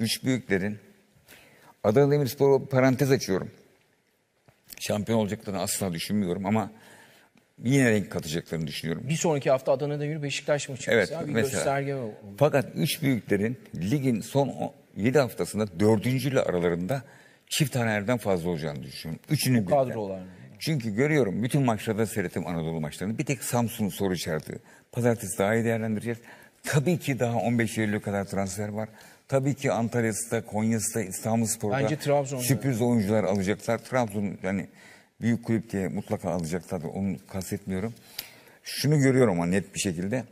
üç büyüklerin Adana Demirspor'a parantez açıyorum. Şampiyon olacaklarını asla düşünmüyorum ama yine renk katacaklarını düşünüyorum. Bir sonraki hafta Adana Demir Beşiktaş maçı. Evet mesela bir mesela. gösterge o. Fakat üç büyüklerin ligin son 7 haftasında dördüncüyle aralarında çift tanelerden fazla olacağını düşünüyorum. Üçünün birden. kadrolar. Çünkü görüyorum bütün maçlarda seyrettim Anadolu maçlarını. Bir tek Samsun'un soru işareti. Pazartesi daha iyi değerlendireceğiz. Tabii ki daha 15 Eylül'e kadar transfer var. Tabii ki Antalya'da, Konya'da, İstanbulspor'da Bence Trabzon'da. sürpriz oyuncular alacaklar. Trabzon yani büyük kulüp diye mutlaka alacaklar da onu kastetmiyorum. Şunu görüyorum ama net bir şekilde.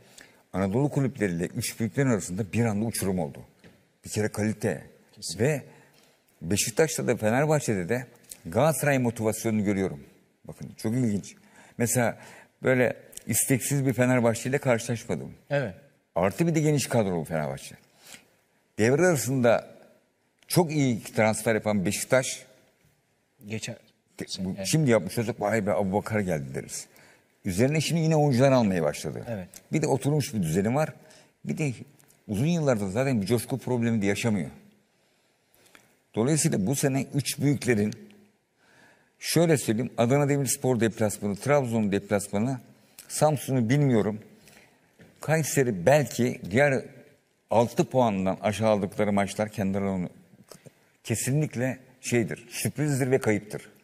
Anadolu kulüpleriyle üç büyüklerin arasında bir anda uçurum oldu. Bir kere kalite ve Beşiktaş'ta da Fenerbahçe'de de Galatasaray motivasyonunu görüyorum. Bakın çok ilginç. Mesela böyle isteksiz bir Fenerbahçe ile karşılaşmadım. Evet. Artı bir de geniş kadrolu Fenerbahçe. Devre arasında çok iyi transfer yapan Beşiktaş Geçen. bu, şimdi yapmış olacak vay be Abu Bakar geldi deriz. Üzerine şimdi yine oyuncular almaya başladı. Evet. Bir de oturmuş bir düzeni var. Bir de uzun yıllardır zaten bir coşku problemi de yaşamıyor. Dolayısıyla bu sene üç büyüklerin şöyle söyleyeyim Adana Demirspor deplasmanı, Trabzon deplasmanı, Samsun'u bilmiyorum. Kayseri belki diğer 6 puandan aşağı aldıkları maçlar kendi aralarında kesinlikle şeydir, sürprizdir ve kayıptır.